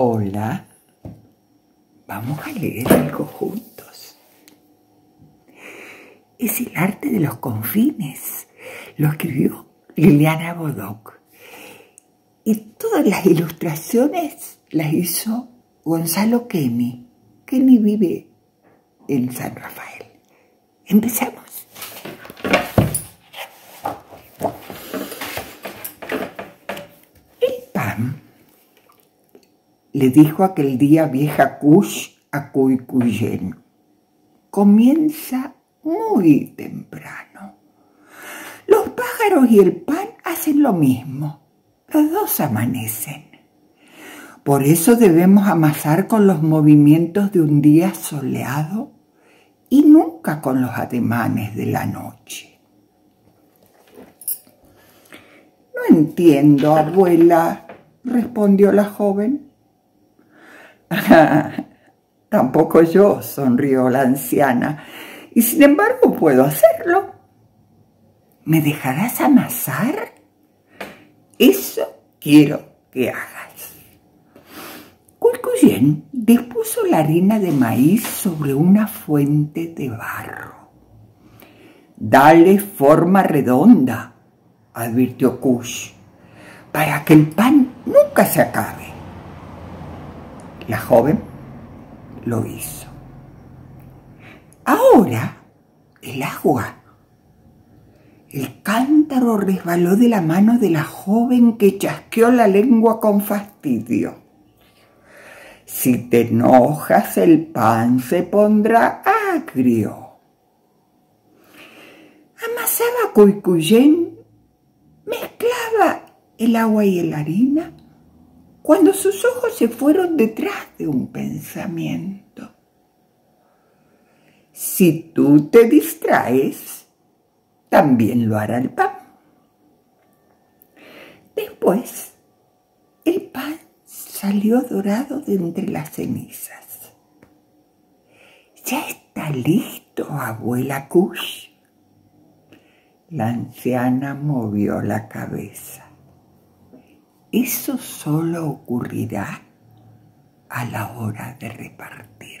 Hola. Vamos a leer algo juntos. Es el arte de los confines. Lo escribió Liliana Bodoc. Y todas las ilustraciones las hizo Gonzalo Kemi. Kemi vive en San Rafael. Empezamos. Le dijo aquel día vieja Kush a Kuikuyen. Comienza muy temprano. Los pájaros y el pan hacen lo mismo. Los dos amanecen. Por eso debemos amasar con los movimientos de un día soleado y nunca con los ademanes de la noche. No entiendo, abuela, respondió la joven. Tampoco yo, sonrió la anciana, y sin embargo puedo hacerlo. ¿Me dejarás amasar? Eso quiero que hagas. Culcuyen dispuso la harina de maíz sobre una fuente de barro. Dale forma redonda, advirtió Kush, para que el pan nunca se acabe. La joven lo hizo. Ahora el agua. El cántaro resbaló de la mano de la joven que chasqueó la lengua con fastidio. Si te enojas el pan se pondrá agrio. Amasaba Cuicuyén, mezclaba el agua y la harina cuando sus ojos se fueron detrás de un pensamiento. Si tú te distraes, también lo hará el pan. Después, el pan salió dorado de entre las cenizas. Ya está listo, abuela Kush. La anciana movió la cabeza. Eso solo ocurrirá a la hora de repartir.